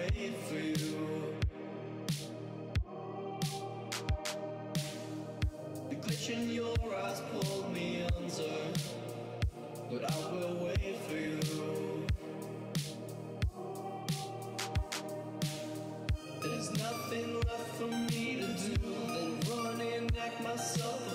wait for you. The glitch in your eyes pulled me under, but I will wait for you. There's nothing left for me to do than running at myself